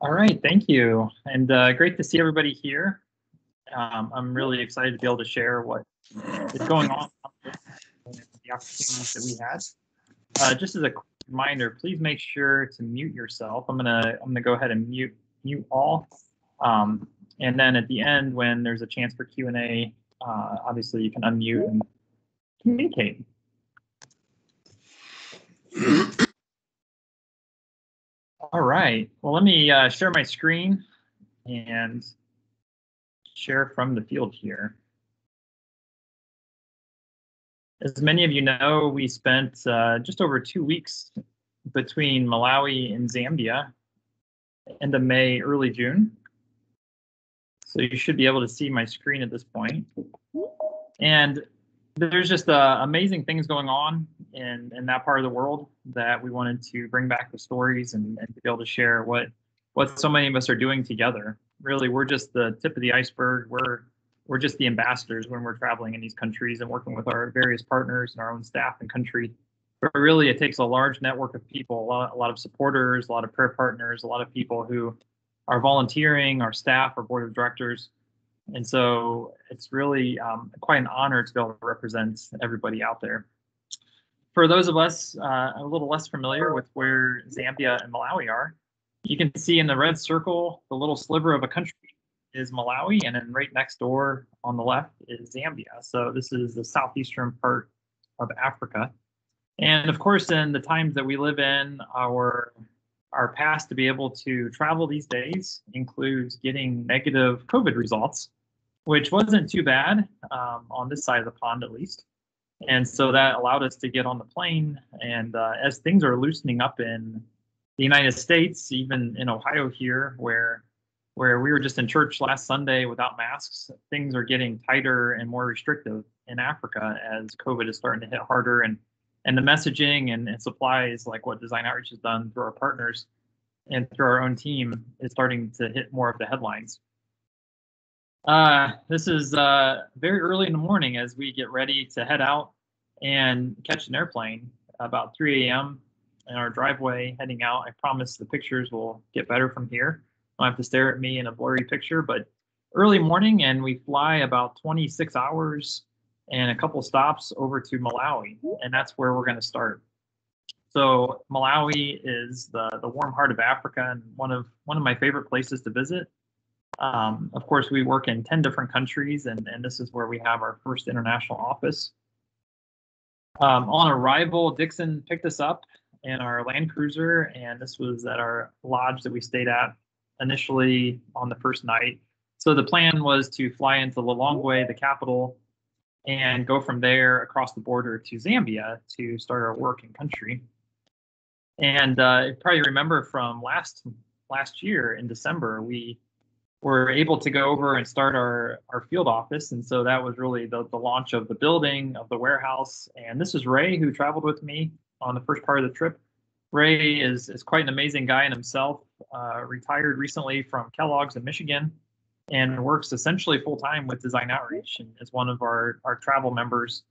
All right, thank you. And uh, great to see everybody here. Um, I'm really excited to be able to share what is going on the opportunities that we had. Uh, just as a reminder, please make sure to mute yourself. I'm gonna I'm gonna go ahead and mute mute all. Um, and then at the end, when there's a chance for Q and A, uh, obviously you can unmute and communicate. All right. Well, let me uh, share my screen and share from the field here. As many of you know, we spent uh, just over two weeks between Malawi and Zambia, end of May, early June. So you should be able to see my screen at this point. And there's just uh, amazing things going on in, in that part of the world that we wanted to bring back the stories and, and to be able to share what what so many of us are doing together. Really, we're just the tip of the iceberg. We're we're just the ambassadors when we're traveling in these countries and working with our various partners and our own staff and country. But really, it takes a large network of people, a lot, a lot of supporters, a lot of prayer partners, a lot of people who are volunteering, our staff, our board of directors, and so it's really um, quite an honor to be able to represent everybody out there. For those of us uh, a little less familiar with where Zambia and Malawi are, you can see in the red circle, the little sliver of a country is Malawi, and then right next door on the left is Zambia. So this is the southeastern part of Africa. And of course, in the times that we live in, our our path to be able to travel these days includes getting negative COVID results which wasn't too bad um, on this side of the pond at least. And so that allowed us to get on the plane. And uh, as things are loosening up in the United States, even in Ohio here, where where we were just in church last Sunday without masks, things are getting tighter and more restrictive in Africa as COVID is starting to hit harder. And and the messaging and, and supplies, like what Design Outreach has done through our partners and through our own team, is starting to hit more of the headlines. Uh, this is uh, very early in the morning as we get ready to head out and catch an airplane about 3 a.m. in our driveway heading out. I promise the pictures will get better from here. I Don't have to stare at me in a blurry picture, but early morning and we fly about 26 hours and a couple stops over to Malawi, and that's where we're going to start. So Malawi is the the warm heart of Africa and one of one of my favorite places to visit. Um, of course, we work in 10 different countries, and, and this is where we have our first international office. Um, on arrival, Dixon picked us up in our Land Cruiser, and this was at our lodge that we stayed at initially on the first night. So the plan was to fly into Lilongwe, the capital, and go from there across the border to Zambia to start our work in country. And uh, you probably remember from last last year in December, we were able to go over and start our, our field office. And so that was really the, the launch of the building, of the warehouse. And this is Ray, who traveled with me on the first part of the trip. Ray is, is quite an amazing guy in himself, uh, retired recently from Kellogg's in Michigan and works essentially full time with Design Outreach and is one of our, our travel members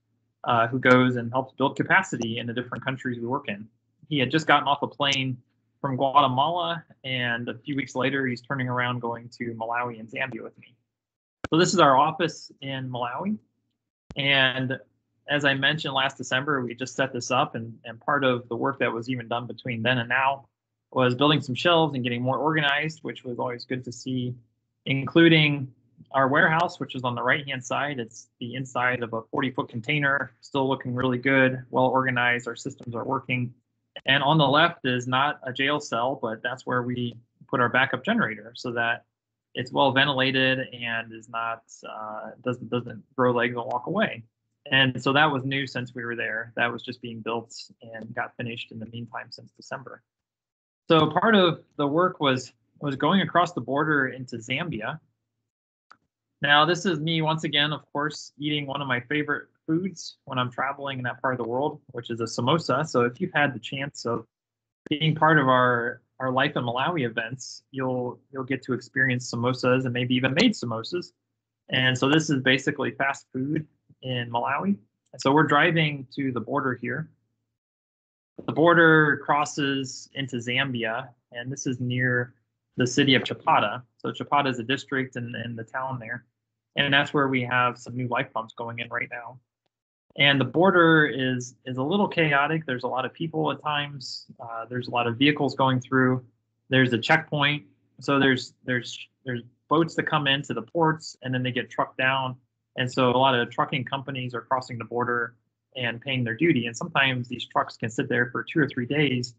uh, who goes and helps build capacity in the different countries we work in. He had just gotten off a plane from Guatemala, and a few weeks later, he's turning around going to Malawi and Zambia with me. So this is our office in Malawi, and as I mentioned last December, we just set this up, and, and part of the work that was even done between then and now was building some shelves and getting more organized, which was always good to see, including our warehouse, which is on the right hand side. It's the inside of a 40 foot container, still looking really good, well organized. Our systems are working. And on the left is not a jail cell, but that's where we put our backup generator so that it's well ventilated and is not uh, doesn't doesn't grow legs and walk away. And so that was new since we were there. That was just being built and got finished in the meantime since December. So part of the work was was going across the border into Zambia. Now this is me once again, of course, eating one of my favorite foods when I'm traveling in that part of the world, which is a samosa. So if you've had the chance of being part of our our life in Malawi events, you'll you'll get to experience samosas and maybe even made samosas. And so this is basically fast food in Malawi. And so we're driving to the border here. The border crosses into Zambia, and this is near the city of Chipata. So Chipata is a district in, in the town there. And that's where we have some new LifePumps going in right now. And the border is is a little chaotic. There's a lot of people at times. Uh, there's a lot of vehicles going through. There's a checkpoint. So there's there's there's boats that come into the ports and then they get trucked down. And so a lot of trucking companies are crossing the border and paying their duty. And sometimes these trucks can sit there for two or three days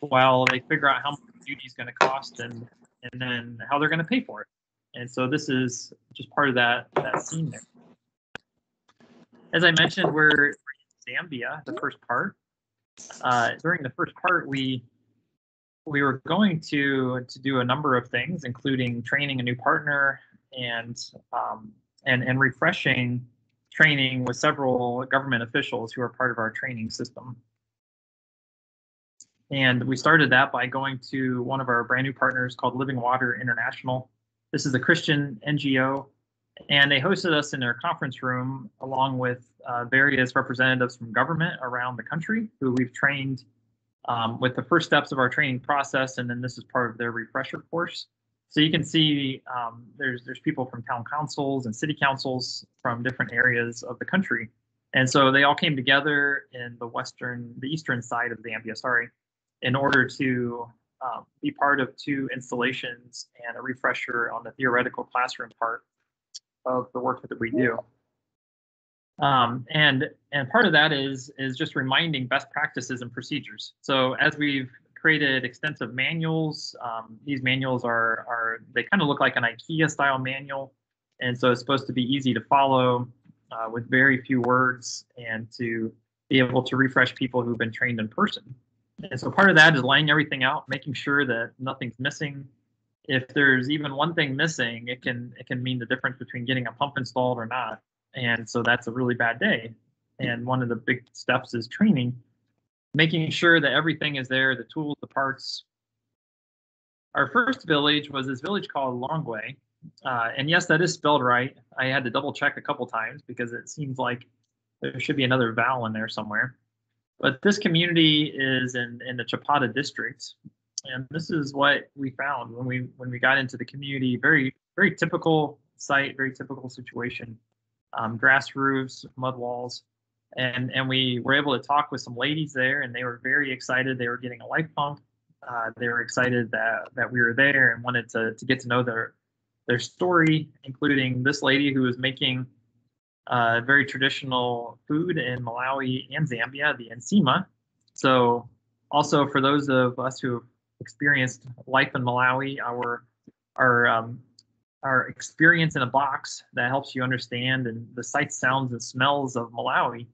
while they figure out how much duty is going to cost and and then how they're going to pay for it. And so this is just part of that that scene there. As I mentioned, we're in Zambia, the first part. Uh, during the first part, we we were going to to do a number of things, including training a new partner and um, and and refreshing training with several government officials who are part of our training system. And we started that by going to one of our brand new partners called Living Water International. This is a Christian NGO, and they hosted us in their conference room along with uh, various representatives from government around the country who we've trained um, with the first steps of our training process, and then this is part of their refresher course. So you can see um, there's there's people from town councils and city councils from different areas of the country, and so they all came together in the western, the eastern side of the Zambia, sorry, in order to um, be part of two installations and a refresher on the theoretical classroom part of the work that we do. Um, and and part of that is is just reminding best practices and procedures. So as we've created extensive manuals, um, these manuals are are they kind of look like an IKEA style manual, and so it's supposed to be easy to follow uh, with very few words and to be able to refresh people who've been trained in person. And so part of that is laying everything out, making sure that nothing's missing. If there's even one thing missing, it can it can mean the difference between getting a pump installed or not. And so that's a really bad day. And one of the big steps is training, making sure that everything is there, the tools, the parts. Our first village was this village called Longway. Uh, and yes, that is spelled right. I had to double check a couple times because it seems like there should be another vowel in there somewhere. But this community is in, in the Chipata district. And this is what we found when we when we got into the community. Very, very typical site, very typical situation. Um, grass roofs, mud walls. And and we were able to talk with some ladies there and they were very excited. They were getting a LifePump. Uh, they were excited that that we were there and wanted to to get to know their their story, including this lady who was making uh, very traditional food in Malawi and Zambia, the nsima. So, also for those of us who experienced life in Malawi, our our um, our experience in a box that helps you understand and the sights, sounds, and smells of Malawi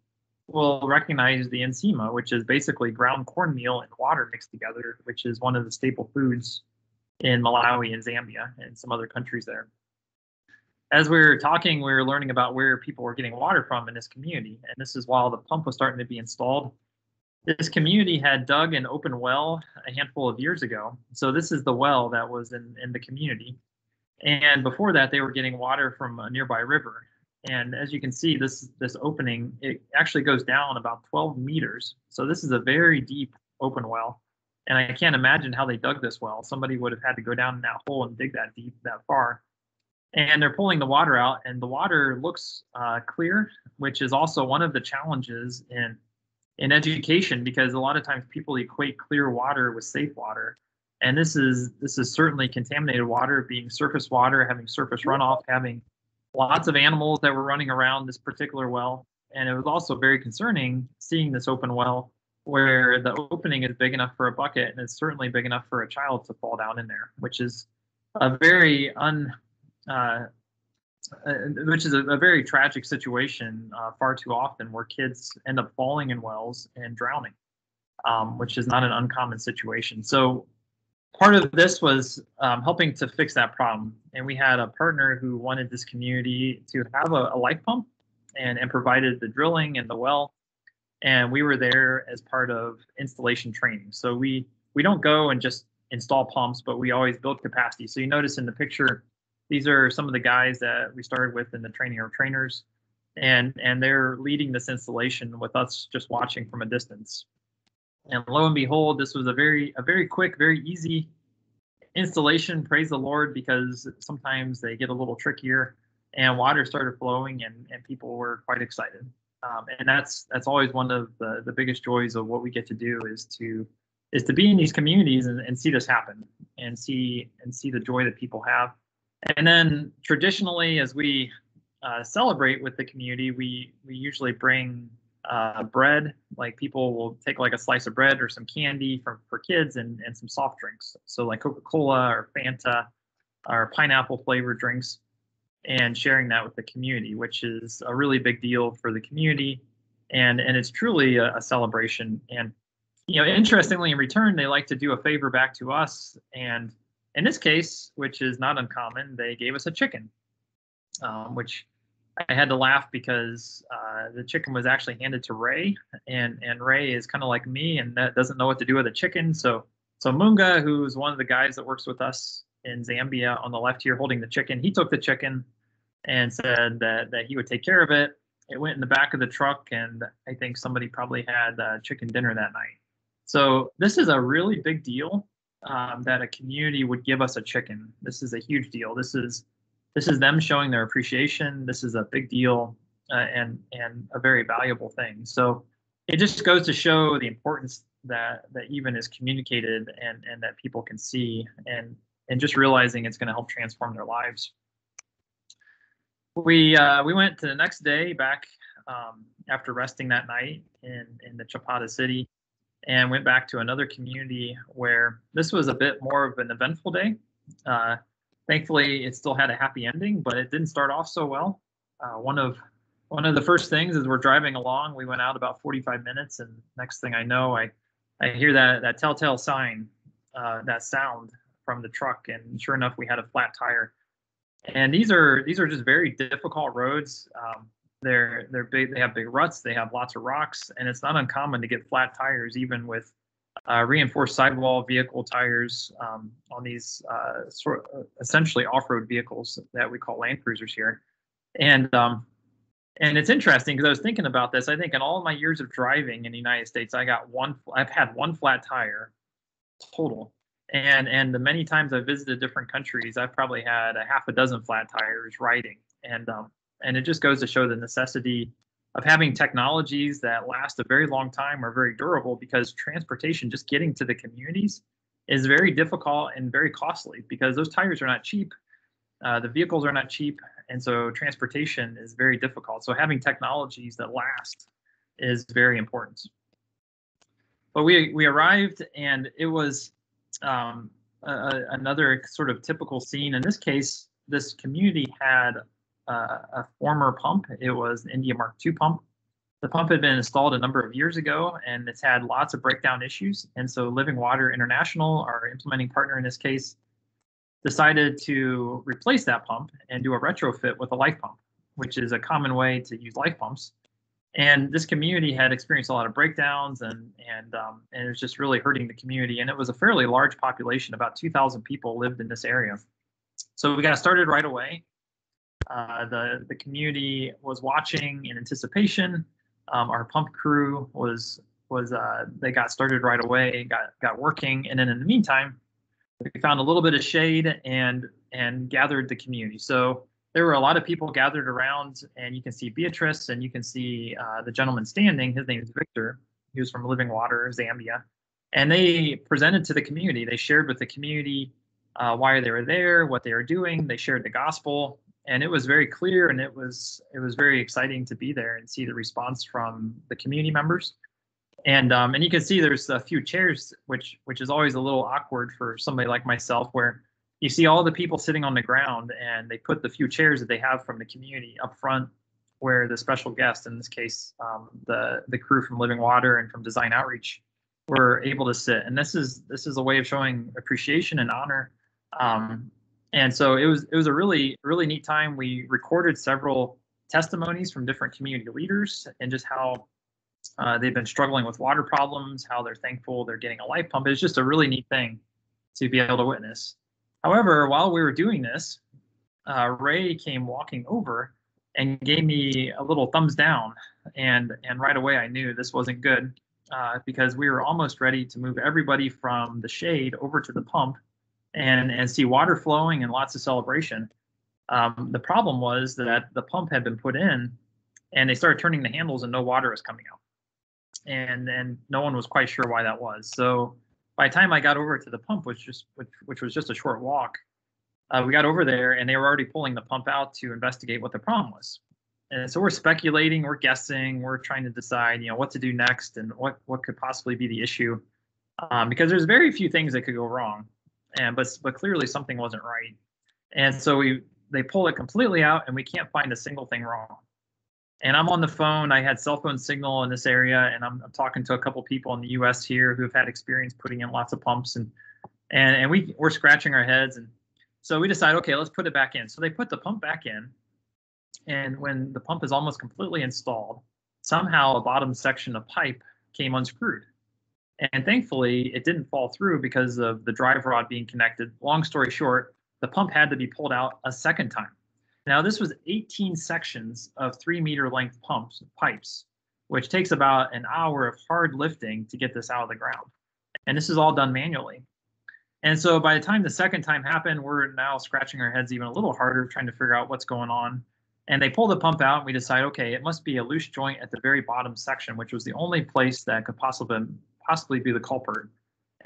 will recognize the nsima, which is basically ground cornmeal and water mixed together, which is one of the staple foods in Malawi and Zambia and some other countries there as we were talking, we were learning about where people were getting water from in this community. And this is while the pump was starting to be installed. This community had dug an open well a handful of years ago. So this is the well that was in, in the community. And before that, they were getting water from a nearby river. And as you can see, this this opening, it actually goes down about 12 meters. So this is a very deep open well. And I can't imagine how they dug this well. Somebody would have had to go down that hole and dig that deep, that far and they're pulling the water out and the water looks uh, clear which is also one of the challenges in in education because a lot of times people equate clear water with safe water. And this is this is certainly contaminated water being surface water having surface runoff having lots of animals that were running around this particular well. And it was also very concerning seeing this open well where the opening is big enough for a bucket and it's certainly big enough for a child to fall down in there which is a very un uh, which is a, a, very tragic situation uh, far too often where kids end up falling in wells and drowning, um, which is not an uncommon situation. So part of this was um, helping to fix that problem. And we had a partner who wanted this community to have a, a LifePump and, and provided the drilling and the well. And we were there as part of installation training. So we we don't go and just install pumps, but we always build capacity. So you notice in the picture, these are some of the guys that we started with in the training of trainers, and and they're leading this installation with us just watching from a distance. And lo and behold, this was a very a very quick, very easy installation, praise the Lord, because sometimes they get a little trickier and water started flowing and, and people were quite excited. Um, and that's that's always one of the, the biggest joys of what we get to do is to is to be in these communities and, and see this happen and see and see the joy that people have. And then traditionally, as we uh, celebrate with the community, we we usually bring uh, bread. Like people will take like a slice of bread or some candy for for kids and and some soft drinks. So like Coca Cola or Fanta or pineapple flavored drinks and sharing that with the community, which is a really big deal for the community. And, and it's truly a, a celebration. And, you know, interestingly, in return, they like to do a favor back to us. And in this case, which is not uncommon, they gave us a chicken, um, which I had to laugh because uh, the chicken was actually handed to Ray, and and Ray is kind of like me and that doesn't know what to do with a chicken. So so Munga, who's one of the guys that works with us in Zambia on the left here, holding the chicken, he took the chicken and said that, that he would take care of it. It went in the back of the truck, and I think somebody probably had uh, chicken dinner that night. So this is a really big deal um, that a community would give us a chicken. This is a huge deal. This is this is them showing their appreciation. This is a big deal uh, and and a very valuable thing. So it just goes to show the importance that that even is communicated and and that people can see and and just realizing it's going to help transform their lives we uh, we went to the next day back um, after resting that night in in the Chipata city, and went back to another community where this was a bit more of an eventful day. Uh, thankfully, it still had a happy ending, but it didn't start off so well. Uh, one of one of the first things is we're driving along. We went out about 45 minutes, and next thing I know, I I hear that that telltale sign, uh, that sound from the truck, and sure enough, we had a flat tire and these are these are just very difficult roads. Um, they're they're big. They have big ruts. They have lots of rocks, and it's not uncommon to get flat tires, even with uh, reinforced sidewall vehicle tires um, on these uh, sort of essentially off-road vehicles that we call Land Cruisers here. And um, and it's interesting because I was thinking about this. I think in all my years of driving in the United States, I got one. I've had one flat tire total and and the many times I've visited different countries, I've probably had a half a dozen flat tires riding, and um, and it just goes to show the necessity of having technologies that last a very long time are very durable because transportation, just getting to the communities, is very difficult and very costly because those tires are not cheap. Uh, the vehicles are not cheap, and so transportation is very difficult. So having technologies that last is very important. But we we arrived, and it was um, a, another sort of typical scene. In this case, this community had uh, a former pump. It was an India Mark II pump. The pump had been installed a number of years ago, and it's had lots of breakdown issues. And so, Living Water International, our implementing partner in this case, decided to replace that pump and do a retrofit with a LifePump, which is a common way to use LifePumps and this community had experienced a lot of breakdowns and and um, and it was just really hurting the community and it was a fairly large population about 2000 people lived in this area so we got started right away uh, the the community was watching in anticipation um, our pump crew was was uh, they got started right away got got working and then in the meantime we found a little bit of shade and and gathered the community so there were a lot of people gathered around, and you can see Beatrice and you can see uh, the gentleman standing. His name is Victor. He was from Living Water, Zambia. And they presented to the community. They shared with the community uh, why they were there, what they were doing. They shared the gospel, and it was very clear and it was it was very exciting to be there and see the response from the community members. And um, and you can see there's a few chairs, which which is always a little awkward for somebody like myself, where you see all the people sitting on the ground and they put the few chairs that they have from the community up front where the special guest in this case um, the the crew from living water and from design outreach were able to sit and this is this is a way of showing appreciation and honor um, and so it was it was a really really neat time. We recorded several testimonies from different community leaders and just how uh, they've been struggling with water problems how they're thankful they're getting a LifePump. It's just a really neat thing to be able to witness. However, while we were doing this, uh, Ray came walking over and gave me a little thumbs down, and and right away I knew this wasn't good uh, because we were almost ready to move everybody from the shade over to the pump and and see water flowing and lots of celebration. Um, the problem was that the pump had been put in, and they started turning the handles, and no water was coming out, and and no one was quite sure why that was. So by the time I got over to the pump, which just which, which was just a short walk, uh, we got over there, and they were already pulling the pump out to investigate what the problem was. And so we're speculating, we're guessing, we're trying to decide, you know, what to do next and what what could possibly be the issue, um, because there's very few things that could go wrong, and but but clearly something wasn't right, and so we they pull it completely out and we can't find a single thing wrong. And I'm on the phone. I had cell phone signal in this area, and I'm, I'm talking to a couple people in the U.S. here who have had experience putting in lots of pumps, and and and we we're scratching our heads, and so we decide, okay, let's put it back in. So they put the pump back in, and when the pump is almost completely installed, somehow a bottom section of pipe came unscrewed. And thankfully, it didn't fall through because of the drive rod being connected. Long story short, the pump had to be pulled out a second time. Now, this was 18 sections of three meter length pumps, and pipes, which takes about an hour of hard lifting to get this out of the ground. And this is all done manually. And so by the time the second time happened, we're now scratching our heads even a little harder, trying to figure out what's going on. And they pull the pump out, and we decide, okay, it must be a loose joint at the very bottom section, which was the only place that could possibly possibly be the culprit.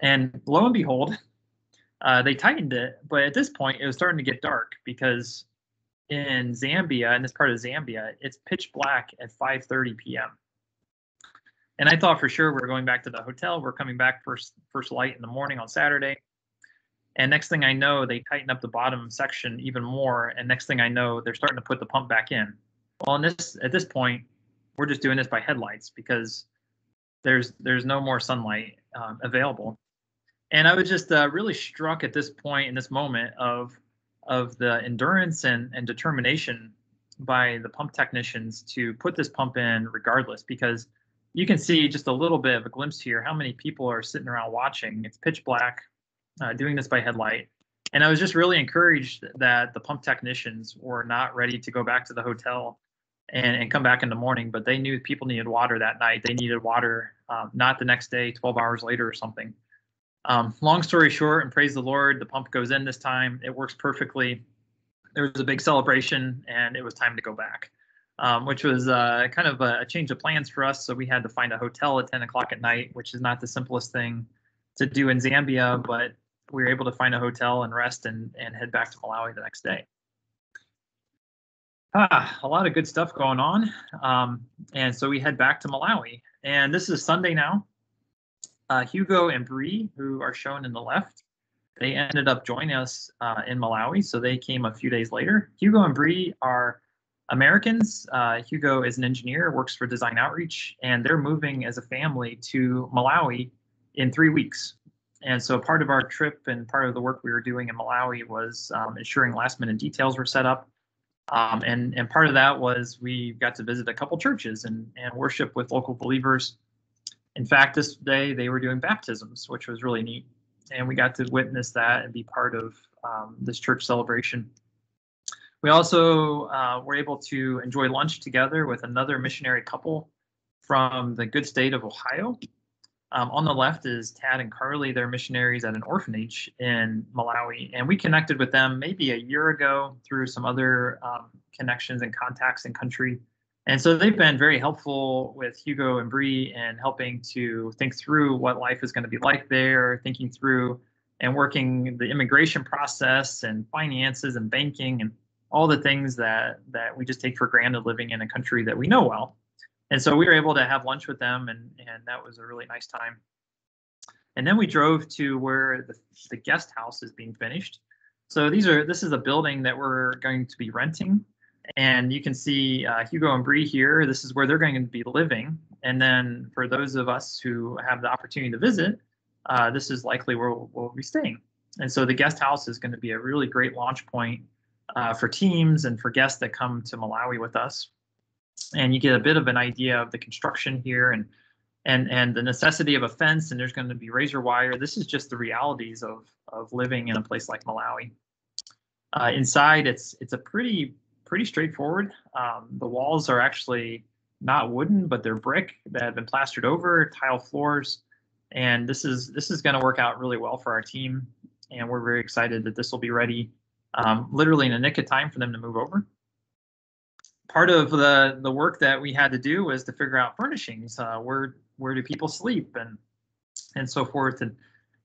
And lo and behold, uh, they tightened it, but at this point, it was starting to get dark because in Zambia, in this part of Zambia, it's pitch black at 5:30 p.m. And I thought for sure we are going back to the hotel. We're coming back first first light in the morning on Saturday. And next thing I know, they tighten up the bottom section even more. And next thing I know, they're starting to put the pump back in. Well, in this at this point, we're just doing this by headlights because there's there's no more sunlight um, available. And I was just uh, really struck at this point in this moment of of the endurance and, and determination by the pump technicians to put this pump in regardless because you can see just a little bit of a glimpse here how many people are sitting around watching. It's pitch black uh, doing this by headlight. And i was just really encouraged that the pump technicians were not ready to go back to the hotel and, and come back in the morning but they knew people needed water that night they needed water um, not the next day 12 hours later or something um, long story short, and praise the Lord, the pump goes in this time. It works perfectly. There was a big celebration, and it was time to go back, um, which was uh, kind of a, a, change of plans for us. So we had to find a hotel at 10 o'clock at night, which is not the simplest thing to do in Zambia, but we were able to find a hotel and rest and, and head back to Malawi the next day. Ah, a lot of good stuff going on. Um, and so we head back to Malawi. And this is Sunday now. Uh, Hugo and Bree, who are shown in the left, they ended up joining us uh, in Malawi, so they came a few days later. Hugo and Bree are Americans. Uh, Hugo is an engineer, works for Design Outreach, and they're moving as a family to Malawi in three weeks. And so part of our trip and part of the work we were doing in Malawi was um, ensuring last minute details were set up. Um, and, and part of that was we got to visit a couple churches and, and worship with local believers in fact, this day they were doing baptisms, which was really neat. And we got to witness that and be part of um, this church celebration. We also uh, were able to enjoy lunch together with another missionary couple from the good state of Ohio. Um, on the left is Tad and Carly. They're missionaries at an orphanage in Malawi. And we connected with them maybe a year ago through some other um, connections and contacts in country. And so they've been very helpful with Hugo and Bree in helping to think through what life is going to be like there, thinking through and working the immigration process and finances and banking and all the things that that we just take for granted living in a country that we know well. And so we were able to have lunch with them and and that was a really nice time. And then we drove to where the, the guest house is being finished. So these are this is a building that we're going to be renting and you can see uh, Hugo and Bree here. This is where they're going to be living. And then for those of us who have the opportunity to visit, uh, this is likely where we'll, we'll, be staying. And so the guest house is going to be a really great launch point uh, for teams and for guests that come to Malawi with us. And you get a bit of an idea of the construction here and and and the necessity of a fence. And there's going to be razor wire. This is just the realities of of living in a place like Malawi. Uh, inside, it's it's a pretty pretty straightforward. Um, the walls are actually not wooden, but they're brick that have been plastered over, tile floors, and this is this is going to work out really well for our team. and we're very excited that this will be ready um, literally in a nick of time for them to move over. Part of the the work that we had to do was to figure out furnishings. Uh, where where do people sleep and and so forth. And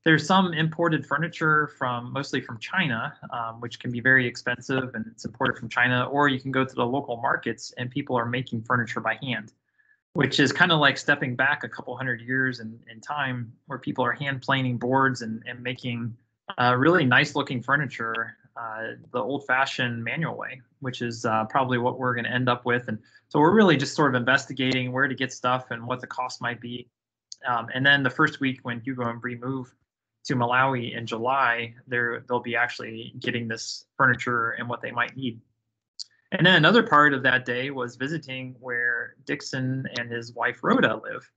there's some imported furniture from mostly from China, um, which can be very expensive and it's imported from China. Or you can go to the local markets and people are making furniture by hand, which is kind of like stepping back a couple hundred years in, in time where people are hand planing boards and, and making uh, really nice looking furniture uh, the old fashioned manual way, which is uh, probably what we're going to end up with. And so we're really just sort of investigating where to get stuff and what the cost might be. Um, and then the first week when Hugo and Bree move to Malawi in July, they're, they'll be actually getting this furniture and what they might need. And then another part of that day was visiting where Dixon and his wife Rhoda live.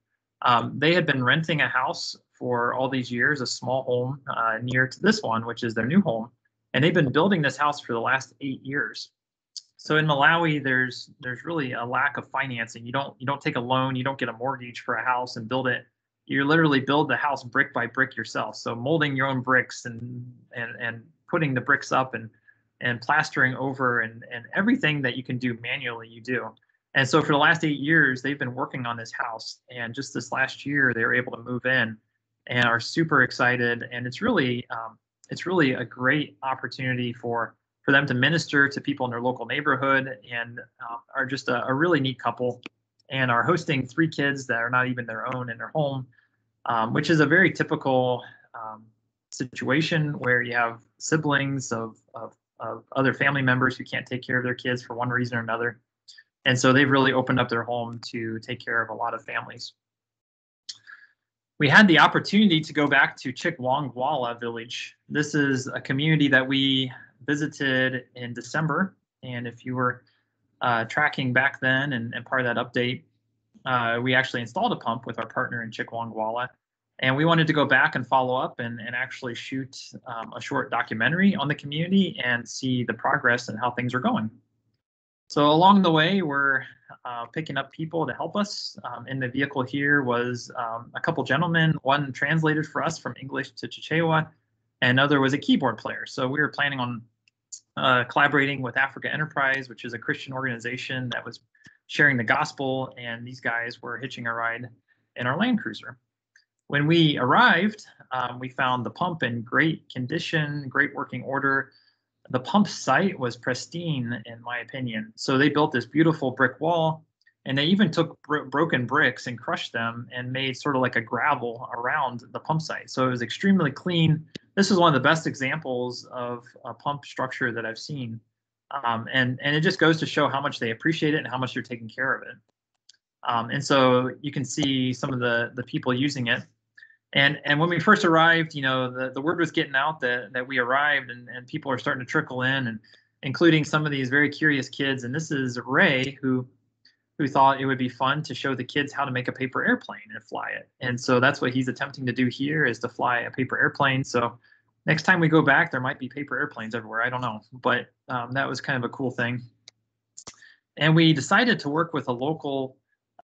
Um, they had been renting a house for all these years, a small home uh, near to this one, which is their new home and they've been building this house for the last eight years. So in Malawi, there's there's really a lack of financing. You don't you don't take a loan, you don't get a mortgage for a house and build it. You literally build the house brick by brick yourself. So molding your own bricks and and and putting the bricks up and and plastering over and and everything that you can do manually, you do. And so for the last eight years, they've been working on this house. And just this last year, they were able to move in and are super excited. And it's really um, it's really a great opportunity for for them to minister to people in their local neighborhood and uh, are just a, a, really neat couple and are hosting three kids that are not even their own in their home um, which is a very typical um, situation where you have siblings of, of, of other family members who can't take care of their kids for one reason or another. And so they've really opened up their home to take care of a lot of families we had the opportunity to go back to Chikwangwala village. This is a community that we visited in December. And if you were uh, tracking back then and, and, part of that update, uh, we actually installed a pump with our partner in Chikwangwala. And we wanted to go back and follow up and, and actually shoot um, a short documentary on the community and see the progress and how things are going. So along the way, we're uh, picking up people to help us. Um, in the vehicle here was um, a couple gentlemen. One translated for us from English to Chichewa, another was a keyboard player. So we were planning on uh, collaborating with Africa Enterprise, which is a Christian organization that was sharing the gospel, and these guys were hitching a ride in our Land Cruiser. When we arrived, um, we found the pump in great condition, great working order the pump site was pristine in my opinion. So they built this beautiful brick wall and they even took bro broken bricks and crushed them and made sort of like a gravel around the pump site. So it was extremely clean. This is one of the best examples of a pump structure that I've seen. Um, and, and it just goes to show how much they appreciate it and how much they're taking care of it. Um, and so you can see some of the, the people using it. And and when we first arrived, you know, the, the word was getting out that that we arrived and, and people are starting to trickle in and including some of these very curious kids. And this is Ray who who thought it would be fun to show the kids how to make a paper airplane and fly it. And so that's what he's attempting to do here is to fly a paper airplane. So next time we go back, there might be paper airplanes everywhere. I don't know, but um, that was kind of a cool thing. And we decided to work with a local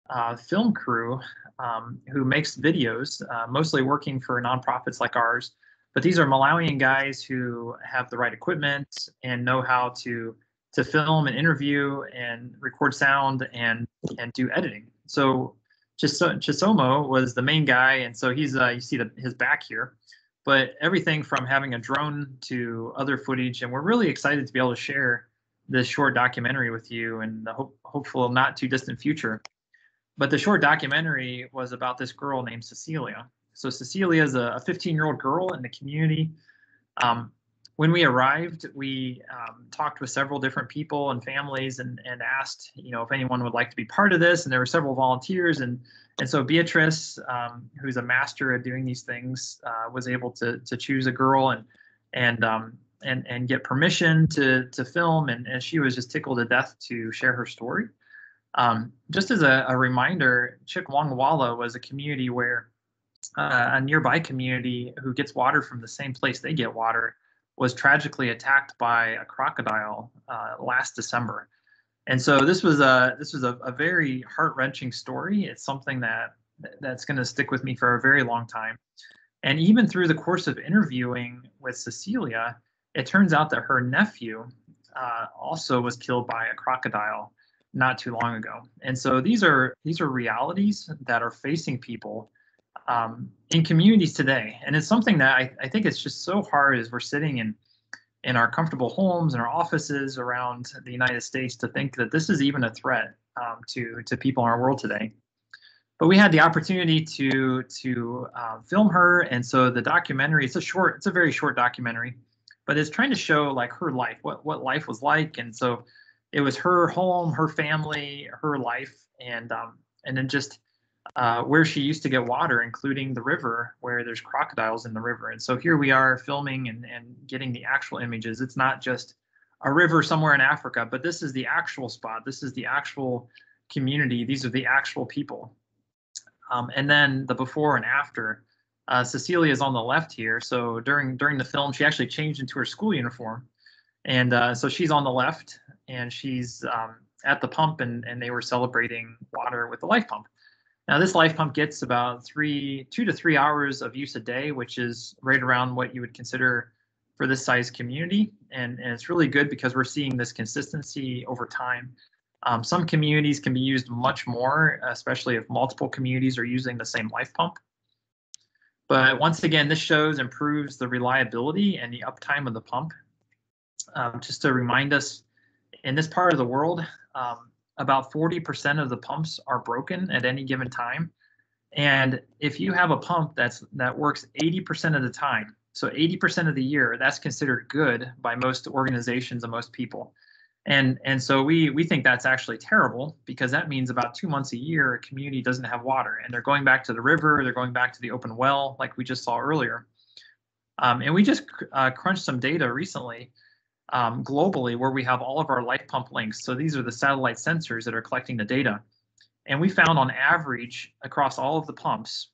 uh, film crew um, who makes videos, uh, mostly working for nonprofits like ours. But these are Malawian guys who have the right equipment and know how to to film and interview and record sound and and do editing. So Chisomo was the main guy, and so he's uh, you see the, his back here. But everything from having a drone to other footage, and we're really excited to be able to share this short documentary with you in the hope, hopeful not too distant future. But the short documentary was about this girl named Cecilia. So Cecilia is a 15 year old girl in the community. Um, when we arrived, we um, talked with several different people and families and, and asked, you know, if anyone would like to be part of this. And there were several volunteers. And, and so Beatrice, um, who's a master at doing these things, uh, was able to, to choose a girl and, and, um, and, and get permission to, to film. And, and she was just tickled to death to share her story. Um, just as a, a reminder, Chikwangwala was a community where uh, a nearby community who gets water from the same place they get water was tragically attacked by a crocodile uh, last December. And so this was a this was a, a very heart wrenching story. It's something that that's going to stick with me for a very long time. And even through the course of interviewing with Cecilia, it turns out that her nephew uh, also was killed by a crocodile not too long ago. And so these are these are realities that are facing people um, in communities today. And it's something that I, I think it's just so hard as we're sitting in in our comfortable homes and our offices around the United States to think that this is even a threat um, to to people in our world today. But we had the opportunity to to uh, film her, and so the documentary. It's a short. It's a very short documentary, but it's trying to show like her life, what what life was like, and so it was her home, her family, her life, and um, and then just uh, where she used to get water, including the river where there's crocodiles in the river. And so here we are filming and, and getting the actual images. It's not just a river somewhere in Africa, but this is the actual spot. This is the actual community. These are the actual people. Um, and then the before and after. Uh, Cecilia is on the left here. So during during the film, she actually changed into her school uniform, and uh, so she's on the left, and she's um, at the pump, and and they were celebrating water with the LifePump. Now this LifePump gets about three, two to three hours of use a day, which is right around what you would consider for this size community. And, and it's really good because we're seeing this consistency over time. Um, some communities can be used much more, especially if multiple communities are using the same life pump. But once again, this shows improves the reliability and the uptime of the pump. Um, just to remind us, in this part of the world, um, about 40% of the pumps are broken at any given time. And if you have a pump that's that works 80% of the time, so 80% of the year, that's considered good by most organizations and most people. And and so we we think that's actually terrible because that means about two months a year a community doesn't have water and they're going back to the river, they're going back to the open well like we just saw earlier. Um, and we just uh, crunched some data recently um, globally where we have all of our LifePumpLinks. So these are the satellite sensors that are collecting the data. And we found on average across all of the pumps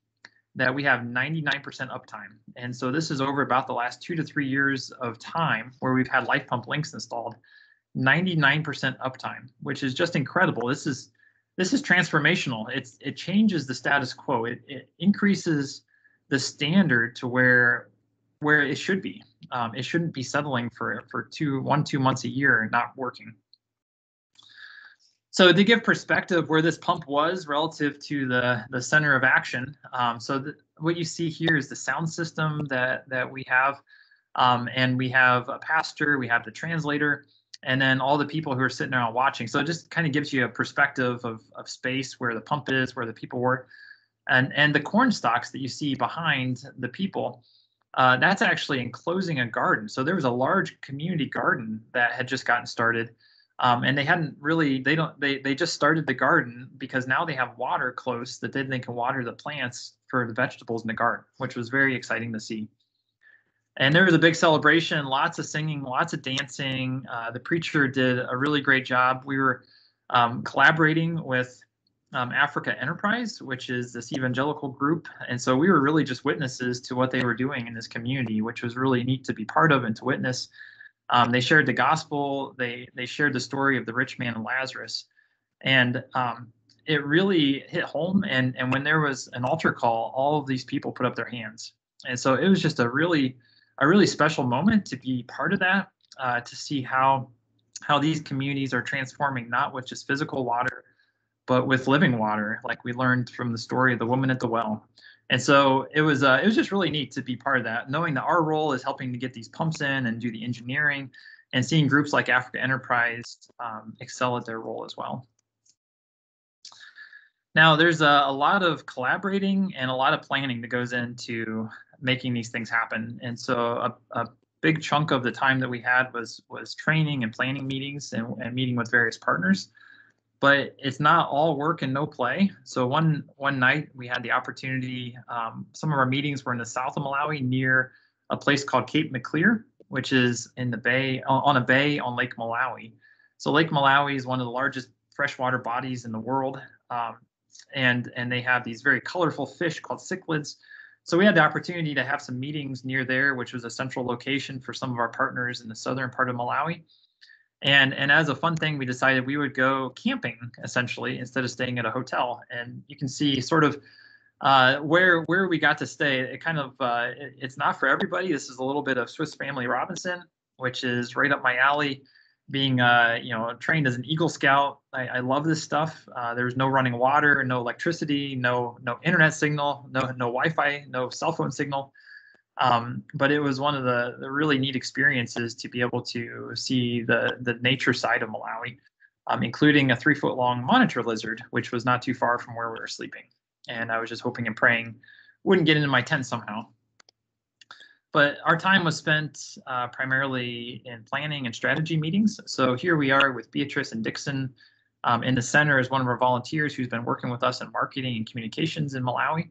that we have 99% uptime. And so this is over about the last two to three years of time where we've had LifePumpLinks installed, 99% uptime, which is just incredible. This is this is transformational. It's it changes the status quo. It, it increases the standard to where where it should be. Um, it shouldn't be settling for for two one two months a year not working. So to give perspective where this pump was relative to the the center of action, um, so what you see here is the sound system that that we have, um, and we have a pastor, we have the translator, and then all the people who are sitting around watching. So it just kind of gives you a perspective of of space where the pump is, where the people were, and and the corn stalks that you see behind the people uh, that's actually enclosing a garden. So there was a large community garden that had just gotten started. Um, and they hadn't really they don't they they just started the garden because now they have water close that then they can water the plants for the vegetables in the garden which was very exciting to see and there was a big celebration lots of singing lots of dancing uh, the preacher did a really great job we were um, collaborating with um, Africa Enterprise, which is this evangelical group. And so we were really just witnesses to what they were doing in this community, which was really neat to be part of and to witness. Um, they shared the gospel. They they shared the story of the rich man and Lazarus, and um, it really hit home. And and when there was an altar call, all of these people put up their hands, and so it was just a really a really special moment to be part of that, uh, to see how how these communities are transforming not with just physical water but with living water, like we learned from the story of the woman at the well. And so it was uh, it was just really neat to be part of that, knowing that our role is helping to get these pumps in and do the engineering, and seeing groups like Africa Enterprise um, excel at their role as well. Now, there's a, a, lot of collaborating and a lot of planning that goes into making these things happen. And so a, a big chunk of the time that we had was was training and planning meetings and, and meeting with various partners but it's not all work and no play. So one one night we had the opportunity. Um, some of our meetings were in the south of Malawi, near a place called Cape Maclear, which is in the bay on a bay on Lake Malawi. So Lake Malawi is one of the largest freshwater bodies in the world, um, and and they have these very colorful fish called cichlids. So we had the opportunity to have some meetings near there, which was a central location for some of our partners in the southern part of Malawi. And and as a fun thing, we decided we would go camping essentially instead of staying at a hotel. And you can see sort of uh, where where we got to stay, it kind of uh, it, it's not for everybody. This is a little bit of Swiss Family Robinson, which is right up my alley. Being uh, you know trained as an Eagle Scout, I, I love this stuff. Uh, there's no running water, no electricity, no no internet signal, no no Wi-Fi, no cell phone signal. Um, but it was one of the, the really neat experiences to be able to see the the nature side of Malawi, um, including a three foot long monitor lizard, which was not too far from where we were sleeping and I was just hoping and praying wouldn't get into my tent somehow. But our time was spent uh, primarily in planning and strategy meetings. So here we are with Beatrice and Dixon. Um, in the center is one of our volunteers who's been working with us in marketing and communications in Malawi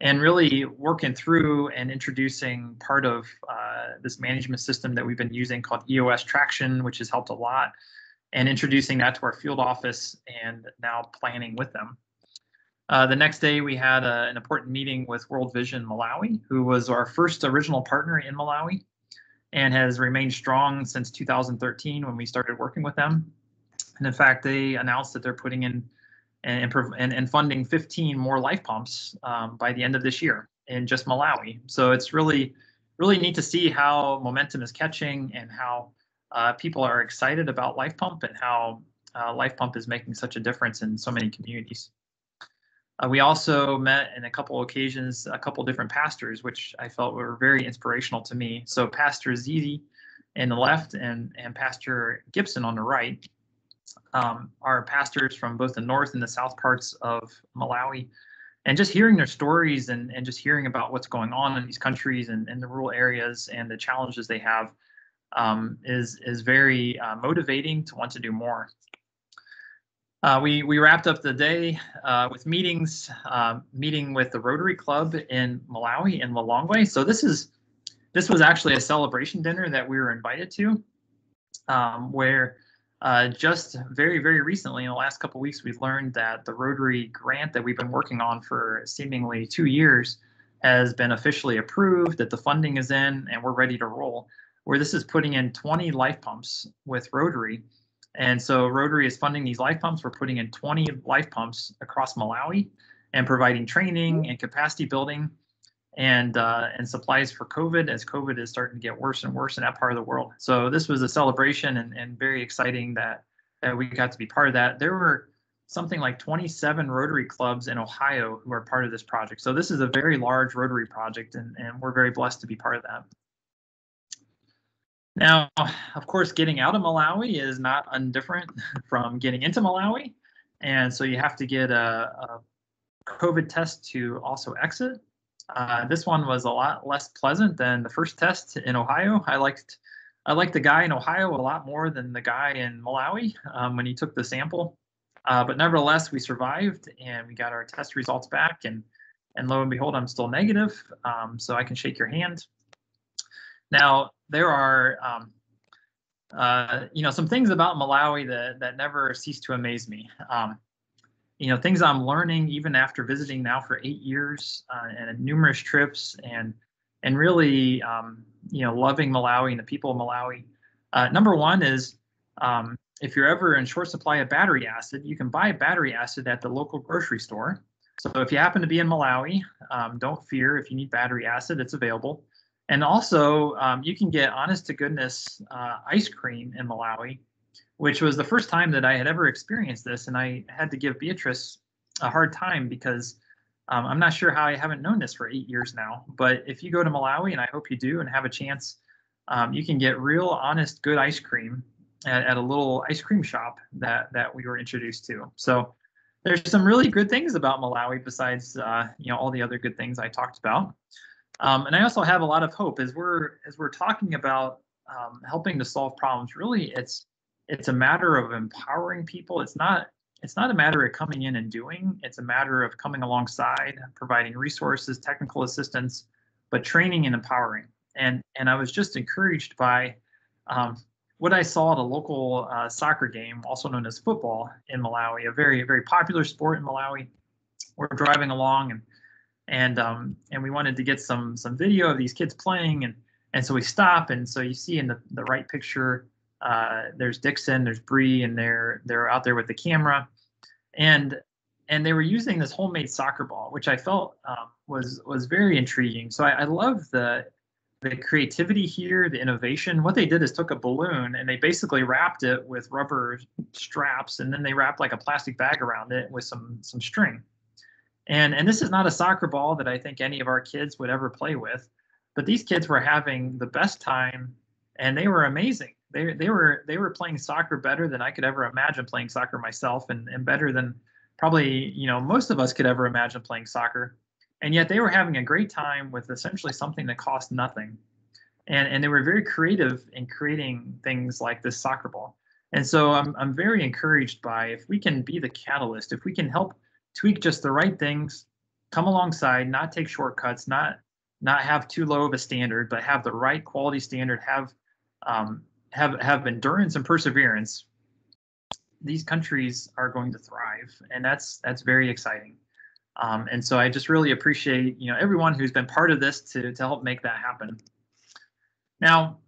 and really working through and introducing part of uh, this management system that we've been using called EOS Traction, which has helped a lot, and introducing that to our field office and now planning with them. Uh, the next day, we had a, uh, an important meeting with World Vision Malawi, who was our first original partner in Malawi and has remained strong since 2013 when we started working with them. And in fact, they announced that they're putting in and, and, and funding 15 more LifePumps um, by the end of this year in just Malawi. So it's really, really neat to see how momentum is catching and how uh, people are excited about LifePump and how uh, LifePump is making such a difference in so many communities. Uh, we also met in a couple occasions, a couple different pastors, which I felt were very inspirational to me. So Pastor Zizi in the left and, and Pastor Gibson on the right um, pastors from both the north and the south parts of Malawi. And just hearing their stories and, and just hearing about what's going on in these countries and, and the rural areas and the challenges they have um, is, is very uh, motivating to want to do more. Uh, we, we wrapped up the day uh, with meetings, uh, meeting with the Rotary Club in Malawi in Lilongwe. So this is this was actually a celebration dinner that we were invited to, um, where uh, just very very recently in the last couple weeks we've learned that the Rotary grant that we've been working on for seemingly two years has been officially approved. That the funding is in and we're ready to roll. Where this is putting in 20 LifePumps with Rotary and so Rotary is funding these LifePumps. We're putting in 20 LifePumps across Malawi and providing training and capacity building and uh, and supplies for COVID as COVID is starting to get worse and worse in that part of the world. So this was a celebration and, and very exciting that, that we got to be part of that. There were something like 27 Rotary clubs in Ohio who are part of this project. So this is a very large Rotary project and, and we're very blessed to be part of that. Now, of course, getting out of Malawi is not undifferent from getting into Malawi. And so you have to get a, a COVID test to also exit. Uh, this one was a lot less pleasant than the first test in Ohio. I liked I liked the guy in Ohio a lot more than the guy in Malawi um, when he took the sample. Uh, but nevertheless, we survived and we got our test results back. And and lo and behold, I'm still negative. Um, so I can shake your hand. Now, there are, um, uh, you know, some things about Malawi that, that never cease to amaze me. Um, you know, things I'm learning even after visiting now for eight years uh, and numerous trips and and really, um, you know, loving Malawi and the people of Malawi. Uh, number one is um, if you're ever in short supply of battery acid, you can buy battery acid at the local grocery store. So if you happen to be in Malawi, um, don't fear if you need battery acid, it's available. And also, um, you can get honest to goodness uh, ice cream in Malawi, which was the first time that I had ever experienced this. And I had to give Beatrice a hard time because um, I'm not sure how I haven't known this for eight years now. But if you go to Malawi, and I hope you do, and have a chance, um, you can get real, honest, good ice cream at, at, a little ice cream shop that that we were introduced to. So there's some really good things about Malawi besides uh, you know all the other good things I talked about. Um, and I also have a lot of hope as we're as we're talking about um, helping to solve problems. Really, it's it's a matter of empowering people. It's not it's not a matter of coming in and doing. It's a matter of coming alongside, providing resources, technical assistance, but training and empowering. And and I was just encouraged by um, what I saw at a local uh, soccer game, also known as football in Malawi, a very very popular sport in Malawi. We're driving along and and um, and we wanted to get some some video of these kids playing and and so we stop and so you see in the, the right picture uh, there's Dixon there's Bree and they're they're out there with the camera and and they were using this homemade soccer ball, which I felt um, was was very intriguing. So I, I love the the creativity here, the innovation. What they did is took a balloon and they basically wrapped it with rubber straps, and then they wrapped like a plastic bag around it with some some string. And and this is not a soccer ball that I think any of our kids would ever play with, but these kids were having the best time, and they were amazing. They they were they were playing soccer better than I could ever imagine playing soccer myself, and and better than probably you know most of us could ever imagine playing soccer. And yet they were having a great time with essentially something that cost nothing. And and they were very creative in creating things like this soccer ball. And so i'm, I'm very encouraged by if we can be the catalyst if we can help tweak just the right things come alongside not take shortcuts not not have too low of a standard but have the right quality standard have um, have have endurance and perseverance these countries are going to thrive and that's that's very exciting um, and so I just really appreciate you know everyone who's been part of this to to help make that happen. Now,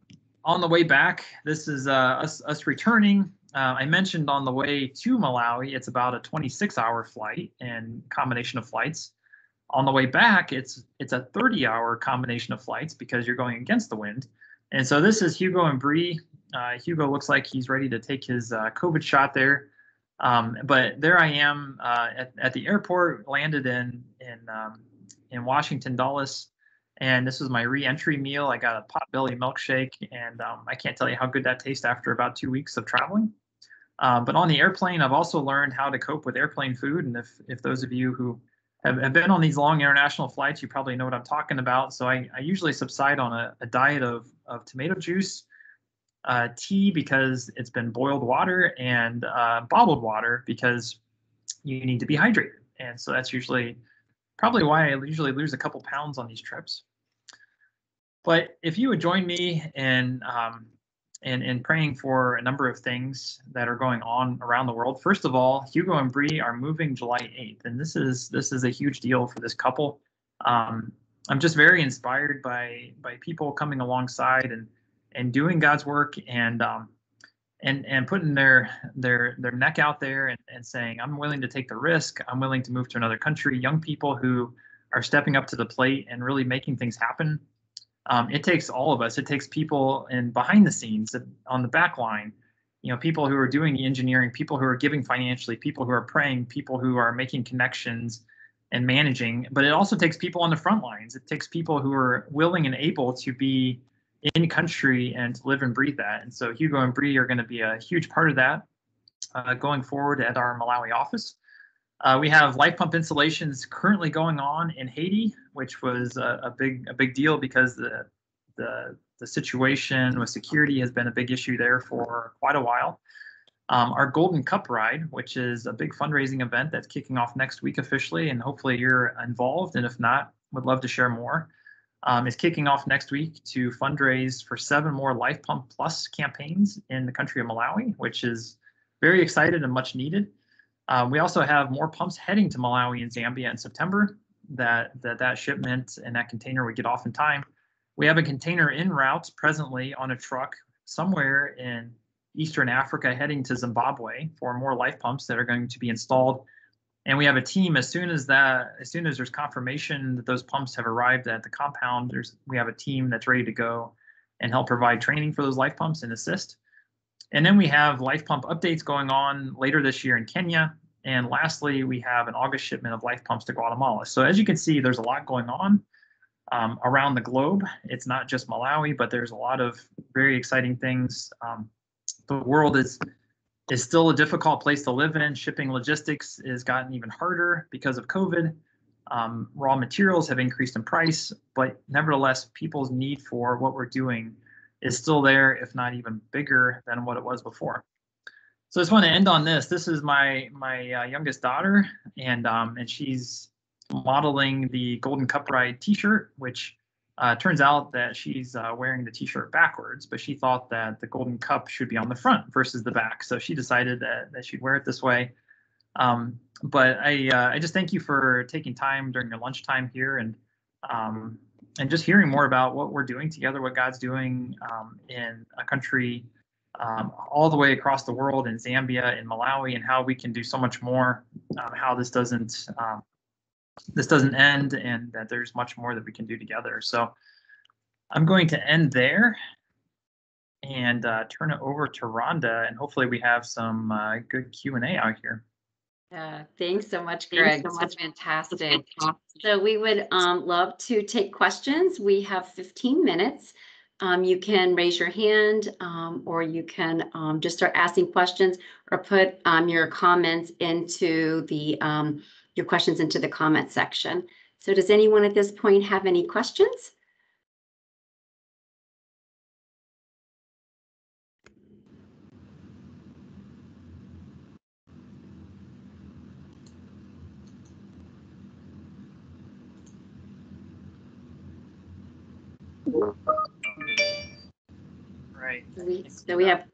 on the way back, this is uh, us us returning. Uh, I mentioned on the way to Malawi, it's about a 26-hour flight and combination of flights. On the way back, it's it's a 30-hour combination of flights because you're going against the wind. And so this is Hugo and Bree. Uh, Hugo looks like he's ready to take his uh, COVID shot there. Um, but there I am uh, at, at the airport, landed in in um, in Washington Dulles, and this was my re-entry meal. I got a potbelly milkshake, and um, I can't tell you how good that tastes after about two weeks of traveling. Um, but on the airplane, I've also learned how to cope with airplane food, and if if those of you who have, have been on these long international flights, you probably know what I'm talking about. So I, I usually subside on a, a diet of of tomato juice uh, tea because it's been boiled water and uh, bottled water because you need to be hydrated. And so that's usually probably why I usually lose a couple pounds on these trips. But if you would join me in um, in, in praying for a number of things that are going on around the world. First of all, Hugo and Bree are moving July 8th, and this is this is a huge deal for this couple. Um, I'm just very inspired by by people coming alongside and and doing God's work and um, and and putting their their their neck out there and, and saying I'm willing to take the risk. I'm willing to move to another country. Young people who are stepping up to the plate and really making things happen. Um, it takes all of us. It takes people in behind the scenes, on the back line, you know, people who are doing the engineering, people who are giving financially, people who are praying, people who are making connections and managing. But it also takes people on the front lines. It takes people who are willing and able to be in country and to live and breathe that. And so Hugo and Bree are going to be a huge part of that uh, going forward at our Malawi office. Uh, we have LifePump installations currently going on in Haiti, which was a, a, big a big deal because the, the the situation with security has been a big issue there for quite a while. Um, our Golden Cup Ride, which is a big fundraising event that's kicking off next week officially, and hopefully you're involved. And if not, would love to share more um, is kicking off next week to fundraise for seven more LifePump Plus campaigns in the country of Malawi, which is very excited and much needed. Uh, we also have more pumps heading to Malawi and Zambia in September. That that that shipment and that container would get off in time. We have a container in route presently on a truck somewhere in Eastern Africa heading to Zimbabwe for more LifePumps that are going to be installed and we have a team as soon as that as soon as there's confirmation that those pumps have arrived at the compound there's we have a team that's ready to go and help provide training for those LifePumps and assist. And then we have LifePump updates going on later this year in kenya. And lastly we have an august shipment of LifePumps to guatemala. So as you can see there's a lot going on um, around the globe. It's not just malawi but there's a lot of very exciting things. Um, the world is is still a difficult place to live in. Shipping logistics has gotten even harder because of COVID. Um, raw materials have increased in price, but nevertheless, people's need for what we're doing is still there, if not even bigger than what it was before. So I just want to end on this. This is my my uh, youngest daughter, and um, and she's modeling the Golden Cup Ride T-shirt, which uh, turns out that she's uh, wearing the T-shirt backwards, but she thought that the golden cup should be on the front versus the back. So she decided that, that she'd wear it this way. Um, but I uh, I just thank you for taking time during your lunchtime here and um, and just hearing more about what we're doing together, what God's doing um, in a country um, all the way across the world in Zambia, in Malawi, and how we can do so much more. Um, how this doesn't um, this doesn't end, and that there's much more that we can do together. So I'm going to end there and uh, turn it over to Rhonda, and hopefully we have some uh, good Q and A out here. Yeah, thanks so much, Thanks Greg. so much. was fantastic. So we would um, love to take questions. We have 15 minutes. Um, you can raise your hand um, or you can um, just start asking questions or put um, your comments into the, um, your questions into the comment section. So does anyone at this point have any questions? Right. So we- have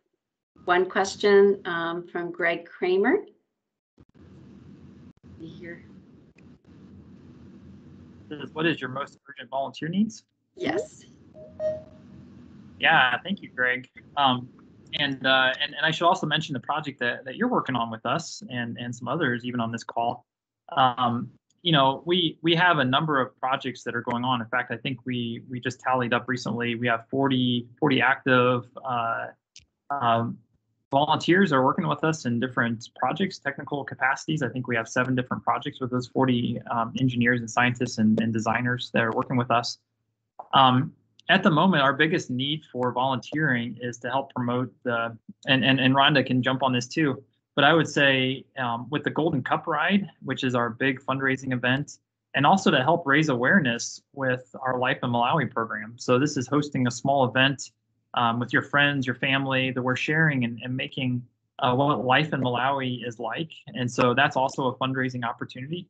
one question um, from Greg Kramer. Here, What is your most urgent volunteer needs? yes. Yeah, thank you, Greg. Um, and, uh, and and I should also mention the project that, that you're working on with us and and some others even on this call. Um, you know, we we have a number of projects that are going on. In fact, I think we we just tallied up recently. We have 40 40 active uh, um, volunteers are working with us in different projects, technical capacities. I think we have seven different projects with those 40 um, engineers and scientists and, and designers that are working with us. Um, at the moment, our biggest need for volunteering is to help promote the, and, and, and Rhonda can jump on this too, but I would say um, with the Golden Cup Ride, which is our big fundraising event, and also to help raise awareness with our Life in Malawi program. So this is hosting a small event um, with your friends, your family, that we're sharing and, and making uh, what life in Malawi is like. And so that's also a fundraising opportunity.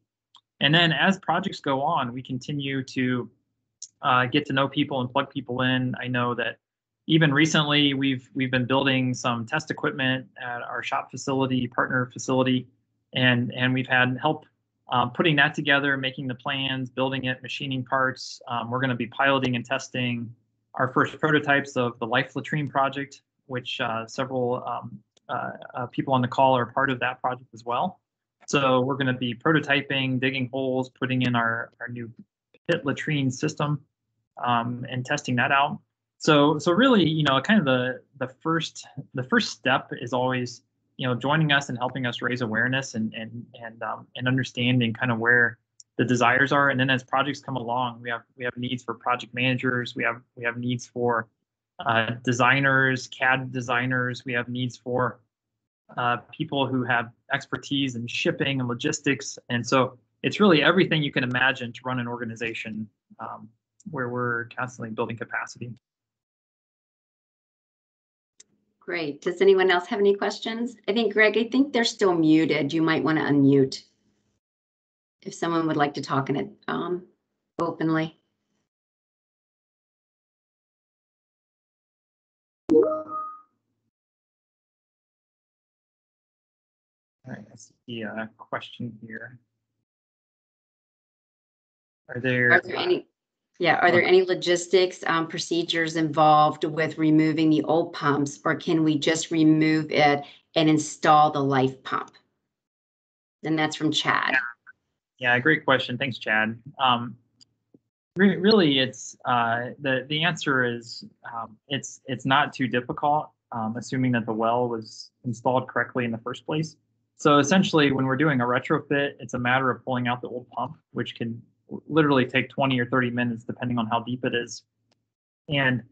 And then as projects go on, we continue to uh, get to know people and plug people in. I know that even recently we've we've been building some test equipment at our shop facility, partner facility, and and we've had help um, putting that together, making the plans, building it, machining parts. Um, we're going to be piloting and testing our first prototypes of the Life Latrine project, which uh, several um, uh, uh, people on the call are part of that project as well. So we're going to be prototyping, digging holes, putting in our, our new pit latrine system um, and testing that out. So so really, you know, kind of the the first the first step is always you know joining us and helping us raise awareness and and and um, and understanding kind of where the desires are. And then as projects come along, we have we have needs for project managers. We have we have needs for uh, designers, CAD designers. We have needs for uh, people who have expertise in shipping and logistics. And so it's really everything you can imagine to run an organization um, where we're constantly building capacity. Great. Does anyone else have any questions? I think, Greg, I think they're still muted. You might want to unmute. If someone would like to talk in it um, openly. All right, I see a question here. Are there, Are there any, yeah, are there any logistics um, procedures involved with removing the old pumps? Or can we just remove it and install the LifePump? And that's from Chad. Yeah, great question. Thanks, Chad. Um, re- really, it's uh, the the answer is um, it's it's not too difficult, um, assuming that the well was installed correctly in the first place. So essentially, when we're doing a retrofit, it's a matter of pulling out the old pump, which can literally take 20 or 30 minutes, depending on how deep it is. And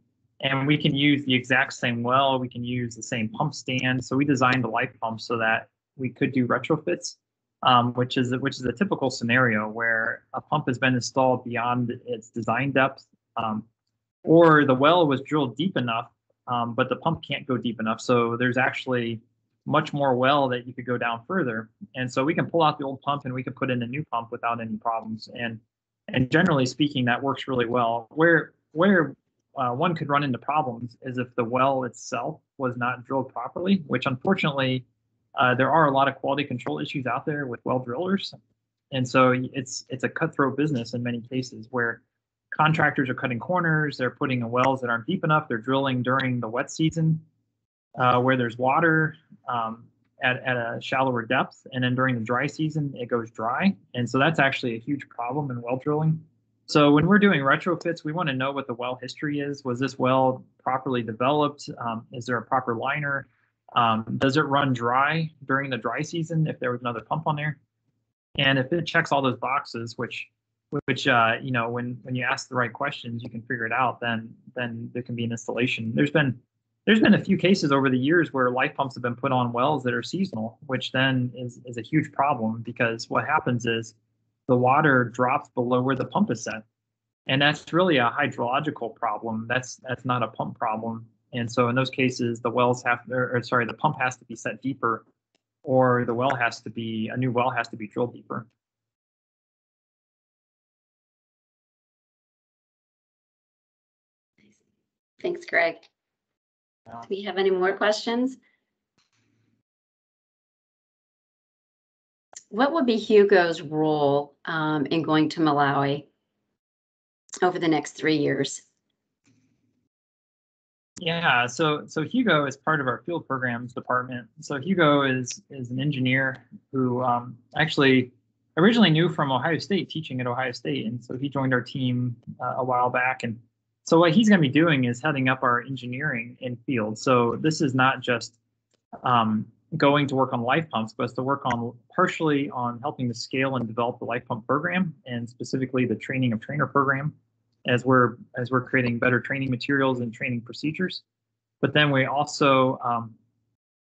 and we can use the exact same well. We can use the same pump stand. So we designed the life pump so that we could do retrofits, um, which is which is a typical scenario where a pump has been installed beyond its design depth, um, or the well was drilled deep enough, um, but the pump can't go deep enough. So there's actually much more well that you could go down further. And so we can pull out the old pump and we can put in a new pump without any problems. And and generally speaking, that works really well. Where where uh, one could run into problems is if the well itself was not drilled properly, which unfortunately uh, there are a lot of quality control issues out there with well drillers, and so it's it's a cutthroat business in many cases where contractors are cutting corners, they're putting in wells that aren't deep enough, they're drilling during the wet season, uh, where there's water um, at, at a shallower depth. And then during the dry season, it goes dry. And so that's actually a huge problem in well drilling. So when we're doing retrofits, we want to know what the well history is. Was this well properly developed? Um, is there a proper liner? Um, does it run dry during the dry season if there was another pump on there? And if it checks all those boxes, which which uh, you know when when you ask the right questions, you can figure it out. Then then there can be an installation. There's been there's been a few cases over the years where LifePumps have been put on wells that are seasonal, which then is, is a huge problem because what happens is the water drops below where the pump is set. And that's really a hydrological problem. That's that's not a pump problem. And so in those cases, the wells have, or, or sorry, the pump has to be set deeper, or the well has to be a new well has to be drilled deeper. Thanks, Greg. Do we have any more questions? What would be Hugo's role um, in going to Malawi over the next three years? Yeah, so so Hugo is part of our field programs department. So Hugo is is an engineer who um, actually originally knew from Ohio State, teaching at Ohio State, and so he joined our team uh, a while back. And so what he's going to be doing is heading up our engineering in field. So this is not just um, going to work on LifePumps, but it's to work on partially on helping to scale and develop the LifePump program, and specifically the training of trainer program, as we're as we're creating better training materials and training procedures. But then we also um,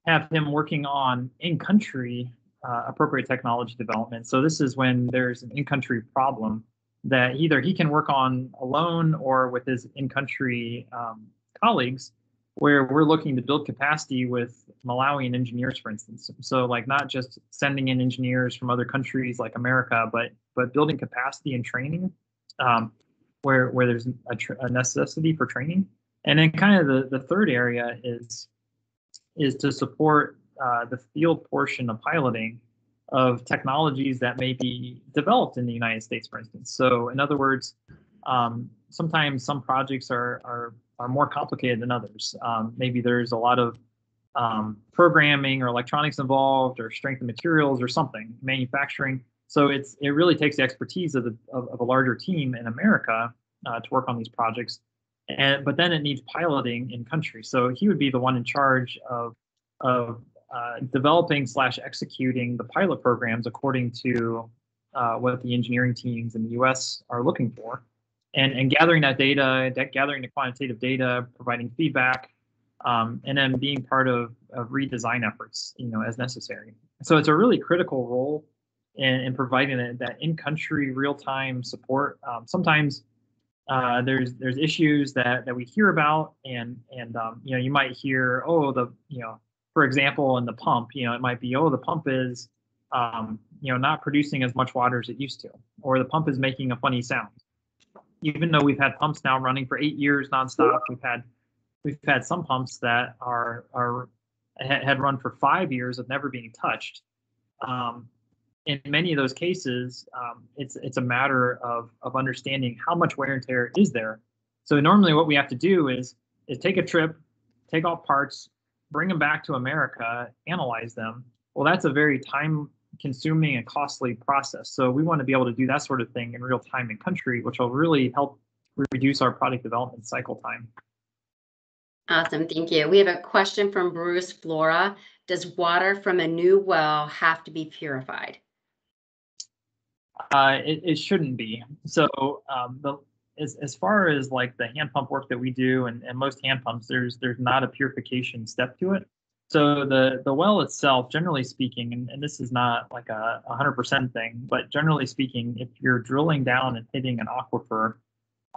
have him working on in-country uh, appropriate technology development. So this is when there's an in-country problem that either he can work on alone or with his in-country um, colleagues where we're looking to build capacity with Malawian engineers, for instance. So like not just sending in engineers from other countries like America, but but building capacity and training um, where where there's a, tr- a, necessity for training. And then kind of the, the third area is is to support uh, the field portion of piloting of technologies that may be developed in the United States, for instance. So in other words, um, sometimes some projects are, are, are more complicated than others. Um, maybe there's a lot of um, programming or electronics involved or strength of materials or something, manufacturing. So it's it really takes the expertise of, the, of, of a larger team in America uh, to work on these projects. And, but then it needs piloting in country. So he would be the one in charge of, of uh, developing slash executing the pilot programs according to uh, what the engineering teams in the U.S. are looking for, and and gathering that data, that gathering the quantitative data, providing feedback, um, and then being part of, of redesign efforts, you know, as necessary. So it's a really critical role in, in providing that, that in-country real-time support. Um, sometimes uh, there's there's issues that that we hear about, and and um, you know you might hear, oh the you know for example, in the pump, you know, it might be, oh, the pump is, um, you know, not producing as much water as it used to, or the pump is making a funny sound. Even though we've had pumps now running for eight years nonstop, we've had we've had some pumps that are are had run for five years of never being touched. Um, in many of those cases, um, it's it's a matter of of understanding how much wear and tear is there. So normally, what we have to do is is take a trip, take off parts, bring them back to America, analyze them. Well, that's a very time consuming and costly process. So we want to be able to do that sort of thing in real time in country, which will really help reduce our product development cycle time. Awesome, thank you. We have a question from Bruce Flora. Does water from a new well have to be purified? Uh, it, it shouldn't be. So um, the as, as far as like the hand pump work that we do and, and most hand pumps, there's there's not a purification step to it. So the the well itself, generally speaking, and, and this is not like a 100% thing, but generally speaking, if you're drilling down and hitting an aquifer,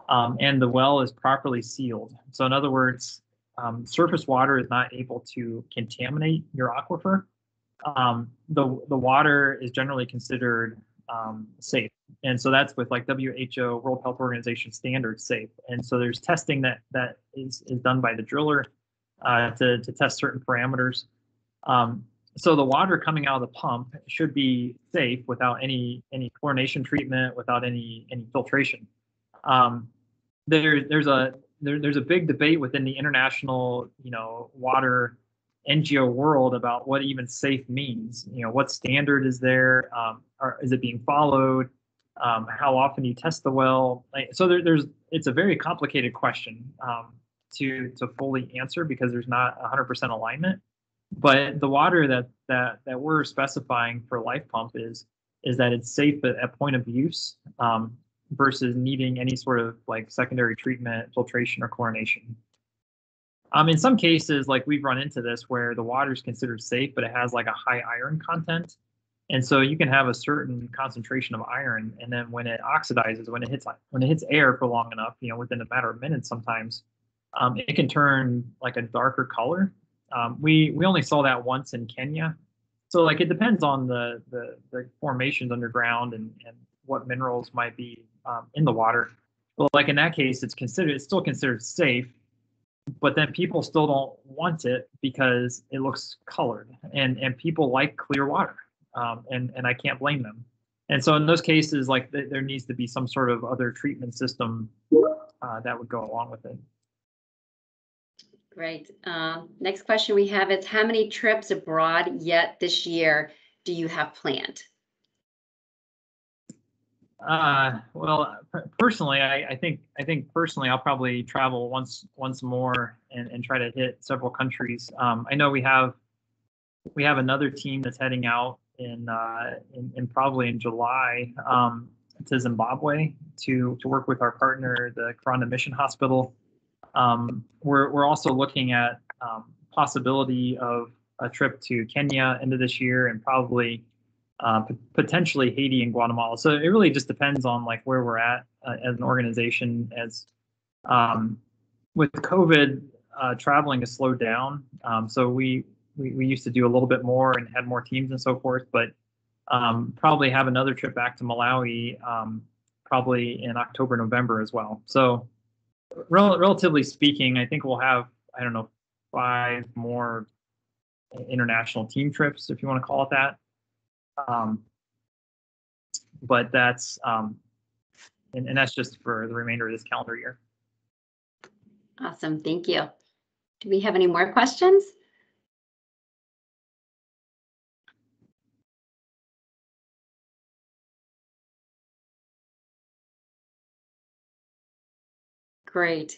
um, and the well is properly sealed, so in other words, um, surface water is not able to contaminate your aquifer. Um, the the water is generally considered um, safe. And so that's with like WHO, World Health Organization standards safe. And so there's testing that that is, is done by the driller uh, to, to test certain parameters. Um, so the water coming out of the pump should be safe without any any chlorination treatment, without any any filtration. Um, there, there's a there, there's a big debate within the international you know water NGO world about what even safe means. You know, what standard is there? Um, or is it being followed? Um, how often you test the well? So there, there's it's a very complicated question um, to to fully answer because there's not 100% alignment. But the water that that that we're specifying for LifePump is is that it's safe at, at point of use um, versus needing any sort of like secondary treatment, filtration, or chlorination. Um, in some cases, like we've run into this where the water is considered safe, but it has like a high iron content. And so you can have a certain concentration of iron, and then when it oxidizes, when it hits when it hits air for long enough, you know, within a matter of minutes, sometimes um, it can turn like a darker color. Um, we we only saw that once in Kenya, so like it depends on the the, the formations underground and and what minerals might be um, in the water. But like in that case, it's considered it's still considered safe, but then people still don't want it because it looks colored, and and people like clear water, um, and and I can't blame them. And so in those cases, like th- there needs to be some sort of other treatment system uh, that would go along with it. Great. Um, next question we have is how many trips abroad yet this year do you have planned? Uh, well, personally, I, I, think I think personally, I'll probably travel once once more and, and try to hit several countries. Um, I know we have we have another team that's heading out in uh, in, in, probably in July um, to Zimbabwe to to work with our partner, the Karanda Mission Hospital. Um, we're we're also looking at um, possibility of a trip to Kenya into this year and probably uh, p- potentially Haiti and Guatemala. So it really just depends on like where we're at uh, as an organization. As um, with COVID, uh, traveling has slowed down. Um, so we, we we used to do a little bit more and had more teams and so forth, but um, probably have another trip back to Malawi um, probably in October, November as well. So rel- relatively speaking, I think we'll have I don't know five more international team trips if you want to call it that. Um, but that's um, and, and that's just for the remainder of this calendar year. Awesome, thank you. Do we have any more questions? Great.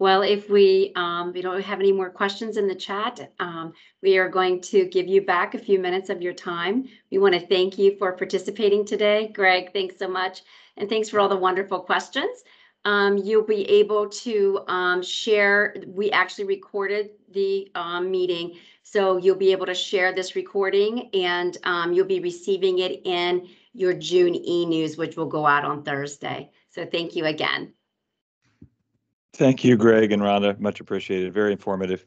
Well, if we, um, we don't have any more questions in the chat, um, we are going to give you back a few minutes of your time. We want to thank you for participating today. Greg, thanks so much. And thanks for all the wonderful questions. Um, you'll be able to um, share, we actually recorded the um, meeting, so you'll be able to share this recording and um, you'll be receiving it in your June e-news, which will go out on Thursday. So thank you again. Thank you, Greg and Rhonda. Much appreciated. Very informative.